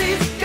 she's